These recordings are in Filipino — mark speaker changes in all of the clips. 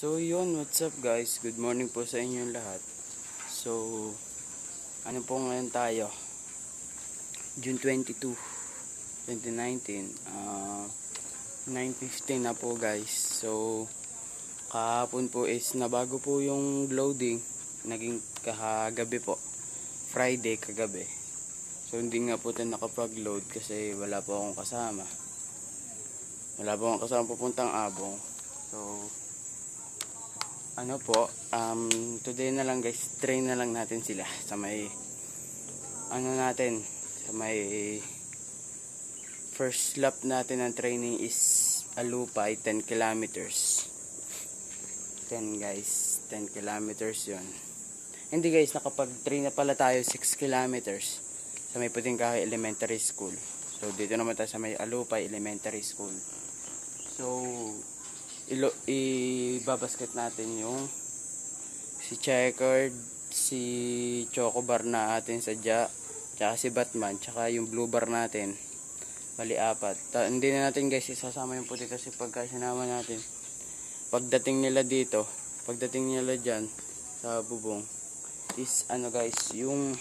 Speaker 1: So yun, what's up guys? Good morning po sa inyong lahat. So, ano po ngayon tayo? June 22, 2019. Uh, 9.15 na po guys. So, kahapon po is nabago po yung loading. Naging kahagabi po. Friday kagabi. So, hindi nga po tayo nakapag-load kasi wala po akong kasama. Wala po akong kasama pupuntang abong. So, ano po, um, today na lang guys, train na lang natin sila sa may, ano natin, sa may, first lap natin ng training is Alupay, 10 kilometers. 10 guys, 10 kilometers yon Hindi guys, nakapag-train na pala tayo 6 kilometers sa may Puting Kahoy Elementary School. So, dito naman tayo sa may Alupay Elementary School. So, ilo ibabasket natin yung si Checkered, si Chocobar na atin sadya, tsaka si Batman, tsaka yung Blue Bar natin. Bali apat. Ta hindi na natin guys isasama yung puti kasi pagka sinama natin, pagdating nila dito, pagdating nila dyan sa bubong, is ano guys, yung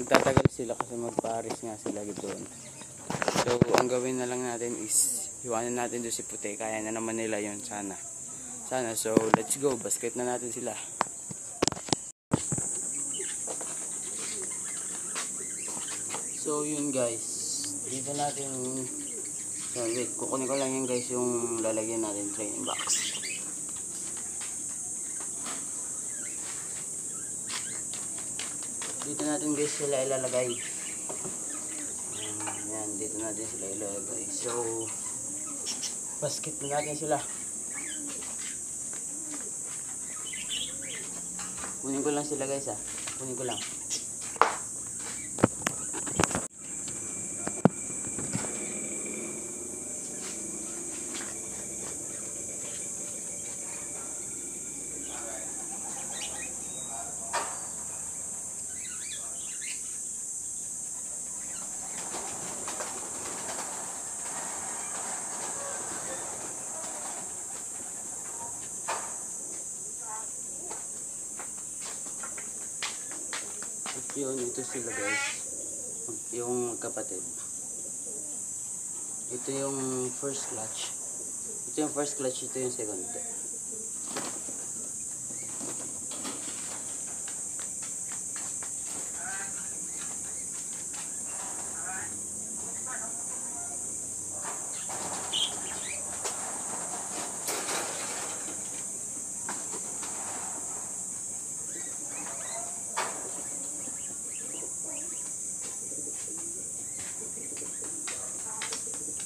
Speaker 1: magtatagal sila kasi magparis nga sila doon. So, ang gawin na lang natin is iwanan natin doon si puti. Kaya na naman nila yon sana. Sana. So, let's go. Basket na natin sila. So, yun guys. Dito natin so, wait. Kukunin ko lang yun guys yung lalagyan natin training box. Dito natin guys sila ilalagay. Ayan, yan, dito natin sila ilalagay. So, basket na natin sila. Kunin ko lang sila guys ah. Kunin ko lang. Yun, ito sila guys. Yung kapatid. Ito yung first clutch. Ito yung first clutch, ito yung second.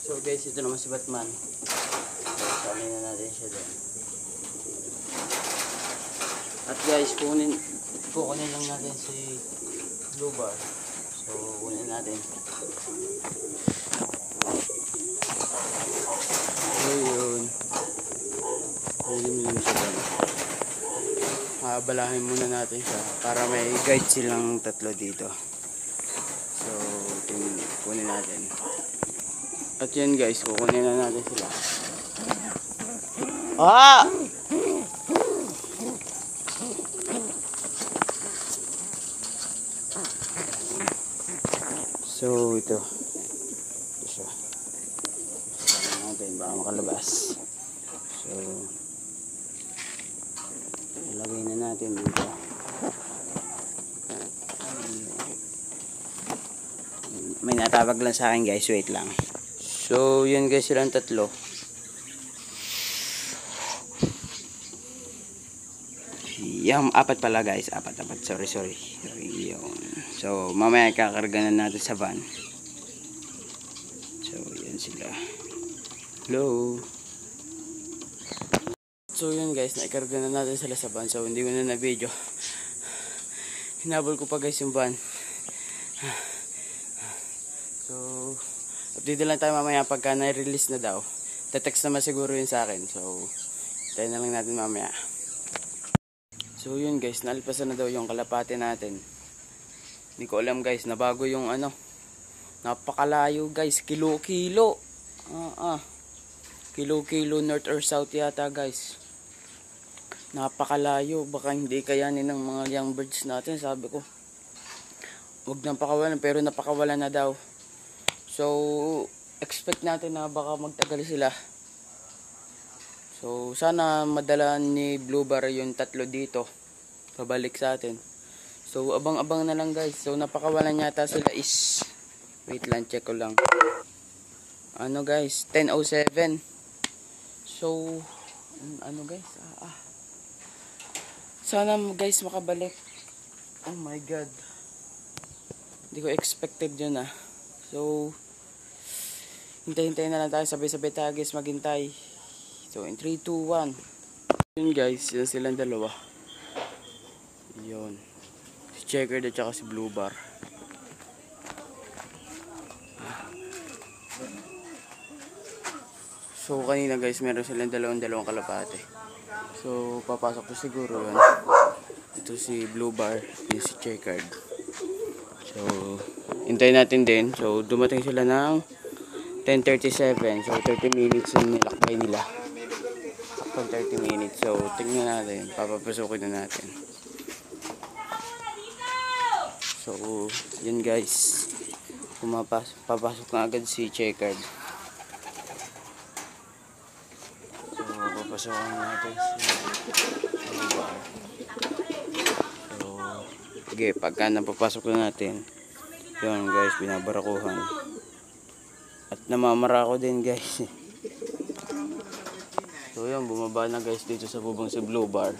Speaker 1: So guys, ito naman si Batman. Sali na natin siya doon. At guys, kunin, kukunin lang natin si Blue Bar. So, kunin natin. So, yun. Lilim-lim siya doon. Maabalahin muna natin siya para may guide silang tatlo dito. So, tin- kunin natin. At yan guys, kukunin na natin sila. Ah! So, ito. Ito siya. Natin, baka makalabas. So, ilagay na natin dito. May natawag lang sa akin guys, wait lang. So, yun guys, silang tatlo. Yung apat pala guys, apat, apat. Sorry, sorry. yun. So, mamaya kakarga na natin sa van. So, yan sila. Hello. So, yun guys, naikarga na natin sila sa van. So, hindi ko na na video. Hinabol ko pa guys yung van. So, update lang tayo mamaya pagka na-release na daw. Te-text naman siguro yun sa akin. So, tayo na lang natin mamaya. So, yun guys, nalpasan na daw yung kalapate natin. Hindi ko alam guys, nabago yung ano. Napakalayo guys, kilo-kilo. Ah, ah. Kilo-kilo north or south yata guys. napakalayo. Baka hindi kayanin ng mga young birds natin. Sabi ko, wag nang pakawalan. Pero napakawalan na daw. So, expect natin na baka magtagal sila. So, sana madala ni Blue Bar yung tatlo dito. Pabalik sa atin. So, abang-abang na lang guys. So, napakawalan yata sila is... Wait lang, check ko lang. Ano guys, 10.07. So, ano guys, ah, ah. Sana guys makabalik. Oh my god. Hindi ko expected yun ah. So, hintay-hintay na lang tayo. Sabay-sabay tayo guys maghintay. So, in 3, 2, 1. Yun guys, yun silang dalawa. Yun. Si Checkered at saka si Blue Bar. So, kanina guys, meron silang dalawang dalawang kalapate. So, papasok to siguro yun. Ito si Blue Bar, yung si Checkered. So, hintayin natin din. So, dumating sila ng 10.37. So, 30 minutes yung nilakbay nila. Sakto 30 minutes. So, tingnan natin. Papapasukin na natin. So, yun guys. Pumapas papasok na agad si Checkered. So, papasokan natin si Bar. Sige, pagka napapasok na natin, yun guys, binabarakuhan. At namamara ko din guys. So yun, bumaba na guys dito sa bubong si Blue Bar.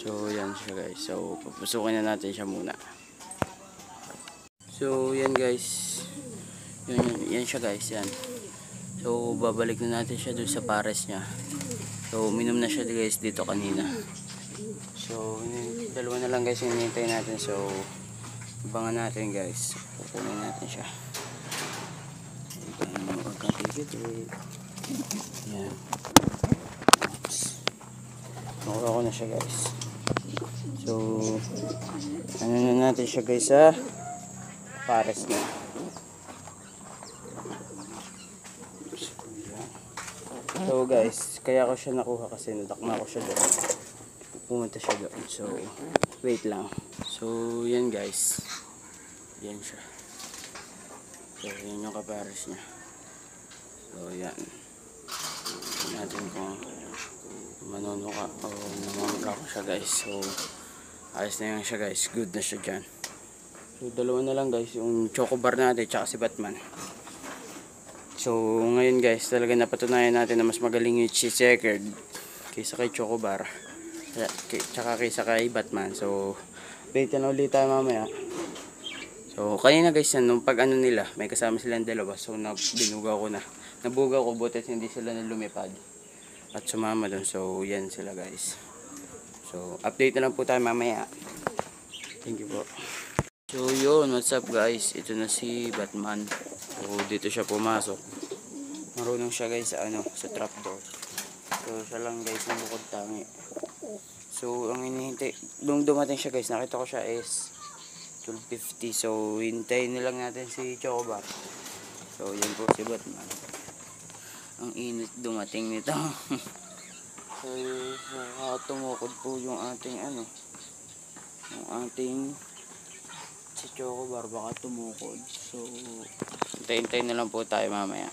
Speaker 1: So yan siya guys. So papusukin na natin siya muna. So yan guys. Yan, yan, yan siya guys. Yan. So babalik na natin siya dun sa pares niya. So uminom na siya guys dito kanina. So dalawa na lang guys yung hinihintay natin. So abangan natin guys. Kukunin natin siya. Ito yung magkatigit eh. Yan. Oops. Nakuha ko na siya guys. So ano na natin siya guys sa pares na. So guys, kaya ko siya nakuha kasi nadakma ko siya doon. Pumunta siya doon. So, wait lang. So, yan guys. Yan siya. So, yan yung kapares niya. So, yan. Tingnan natin kung manunuka o namamaga ko siya guys. So, ayos na yan siya guys. Good na siya dyan. So, dalawa na lang guys. Yung chocobar natin tsaka si Batman. So, ngayon guys, talaga napatunayan natin na mas magaling yung si Checkered kaysa kay Chocobar. Tsaka kaysa kay Batman. So, wait na ulit tayo mamaya. So, kanina guys nung pag ano nila, may kasama silang dalawa. So, na, binugaw ko na. Nabugaw ko, butit hindi sila na lumipad. At sumama doon. So, yan sila guys. So, update na lang po tayo mamaya. Thank you po. So yun, what's up guys? Ito na si Batman. So dito siya pumasok. Marunong siya guys sa ano, sa trapdoor. So siya lang guys ng bukod tangi. So ang hinihintay, nung dumating siya guys, nakita ko siya is 12.50. So hintayin na lang natin si Chocobar. So yan po si Batman. Ang init dumating nito. so uh, tumukod po yung ating ano, yung ating si Chocobar baka tumukod. So, hintay-hintay na lang po tayo mamaya.